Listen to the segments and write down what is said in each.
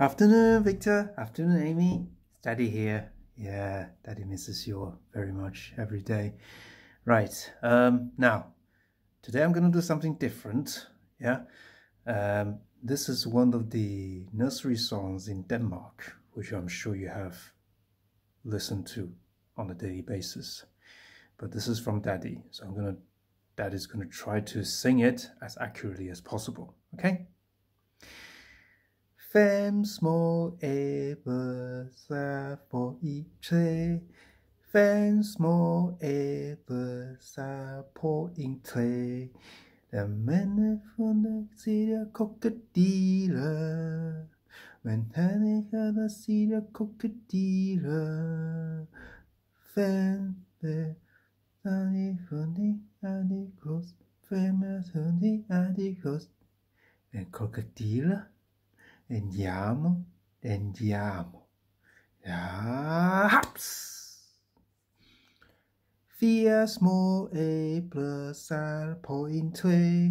Afternoon, Victor. Afternoon, Amy. Daddy here. Yeah, Daddy misses you very much every day. Right. Um, now, today I'm going to do something different. Yeah. Um, this is one of the nursery songs in Denmark, which I'm sure you have listened to on a daily basis. But this is from Daddy, so I'm gonna Daddy's gonna try to sing it as accurately as possible. Okay? Fem sig på i træ. Fem små æbler sig på en træ. Der mænd fundet siger krokodiller. Men han ikke der siger krokodiller. Fem er de fundet er de kost. Fem er fundet er de kost. Men krokodiller Andiamo, andiamo. Ja, haps! Fire små æbler sal på en træ.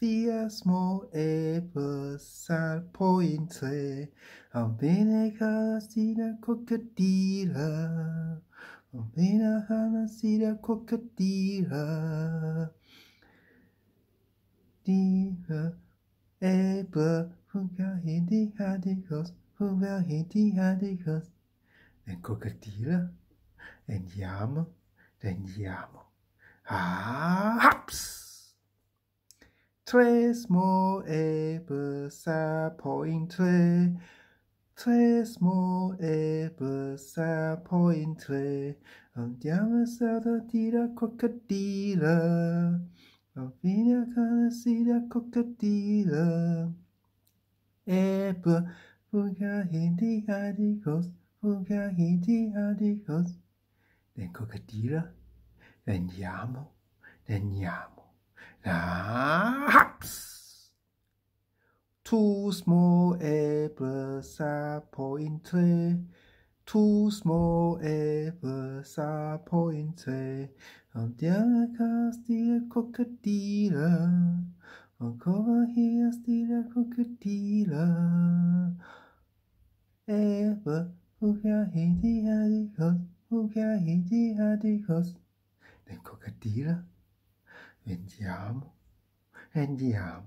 Fire små æbler sal på en træ. Og vinegar siger krokodiller. Og vinegar siger krokodiller. De æbler Hoeveel hindi had ik gehad? Hoeveel hindi had ik gehad? En krokodillen en jammer en jammer. Ah, haps! Twee små æbler på en træ. Tre små æbler på en træ. Og jammer sad der de der krokodiller. Og vi der kan se Epa, Uga Hindi Adikos, Uga Hindi Adikos. Den krokodiller, den jammer, den jammer. Ja, haps! To små æbler sig på en træ. To små æbler sig på en træ. Og der kan stige krokodiller. Og kommer her stille krokodiller. Æber, uka hedi hadi kos, uka hedi hadi kos. Den krokodiller, andiamo, andiamo.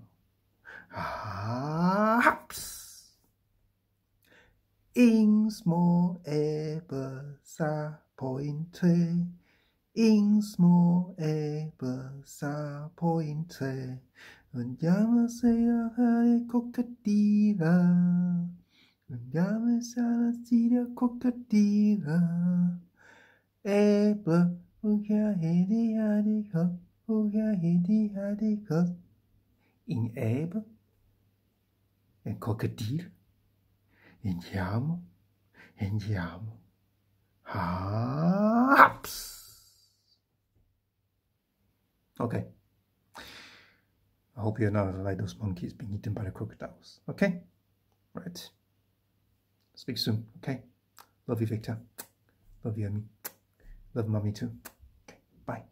Ah, haps! Ingen små æber sig på en træ. Ingen små æber sig på en træ. Andiamo sera fare coccattiva. Andiamo sera stira coccattiva. Ebba, uga hedi hadi kop, uga hedi hadi kop. En abe, en krokodil, en jammer, en jammer. Haps! Okay. Hope you're not like those monkeys being eaten by the crocodiles. Okay? Right. Speak soon. Okay? Love you, Victor. Love you, Amy. Love mommy too. Okay. Bye.